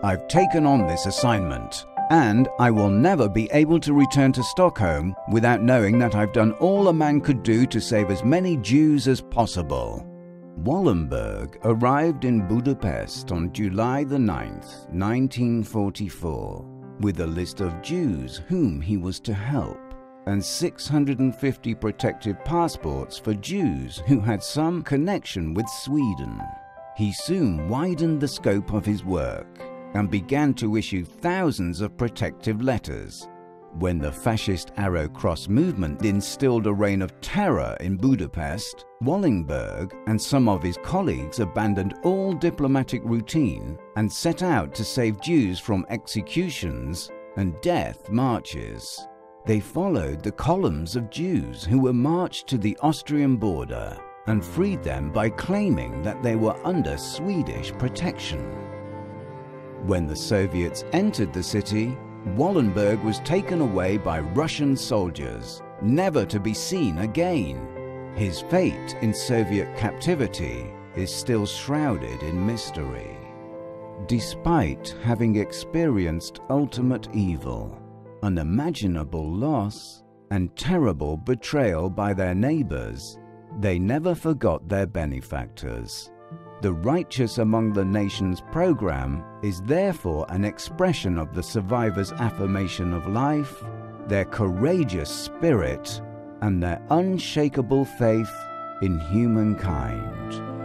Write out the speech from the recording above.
I've taken on this assignment, and I will never be able to return to Stockholm without knowing that I've done all a man could do to save as many Jews as possible. Wallenberg arrived in Budapest on July the 9th, 1944, with a list of Jews whom he was to help and 650 protective passports for Jews who had some connection with Sweden. He soon widened the scope of his work and began to issue thousands of protective letters. When the fascist Arrow Cross movement instilled a reign of terror in Budapest, Wallenberg and some of his colleagues abandoned all diplomatic routine and set out to save Jews from executions and death marches. They followed the columns of Jews who were marched to the Austrian border and freed them by claiming that they were under Swedish protection. When the Soviets entered the city, Wallenberg was taken away by Russian soldiers, never to be seen again. His fate in Soviet captivity is still shrouded in mystery. Despite having experienced ultimate evil, unimaginable loss, and terrible betrayal by their neighbors, they never forgot their benefactors. The Righteous Among the Nations program is therefore an expression of the survivors' affirmation of life, their courageous spirit, and their unshakable faith in humankind.